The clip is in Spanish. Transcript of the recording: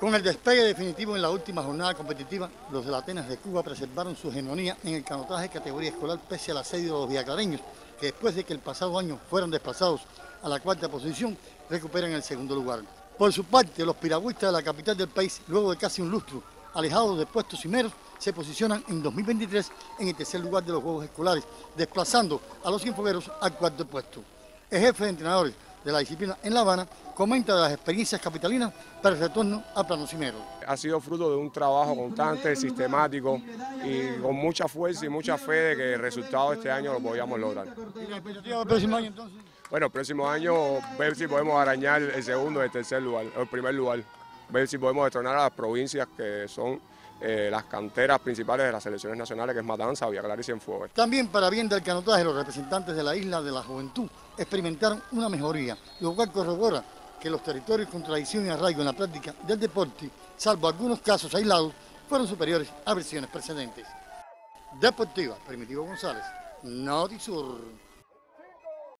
Con el despegue definitivo en la última jornada competitiva, los de la Atenas de Cuba preservaron su hegemonía en el canotaje categoría escolar pese al asedio de los viaclareños, que después de que el pasado año fueron desplazados a la cuarta posición, recuperan el segundo lugar. Por su parte, los piragüistas de la capital del país, luego de casi un lustro, alejados de puestos cimeros, se posicionan en 2023 en el tercer lugar de los Juegos Escolares, desplazando a los infogueros al cuarto puesto. El jefe de entrenadores de la disciplina en La Habana comenta de las experiencias capitalinas para el retorno a plano cimero. Ha sido fruto de un trabajo constante, sistemático y con mucha fuerza y mucha fe de que el resultado de este año lo podíamos lograr. ¿Y la expectativa del próximo año entonces? Bueno, el próximo año ver si podemos arañar el segundo y el tercer lugar, el primer lugar. Ver si podemos destronar a las provincias que son eh, las canteras principales de las selecciones nacionales, que es Matanza, Villa y Cienfuegos. También para bien del canotaje, los representantes de la isla de la juventud experimentaron una mejoría, lo cual corrobora que los territorios con tradición y arraigo en la práctica del deporte, salvo algunos casos aislados, fueron superiores a versiones precedentes. Deportiva, Primitivo González, Notisur.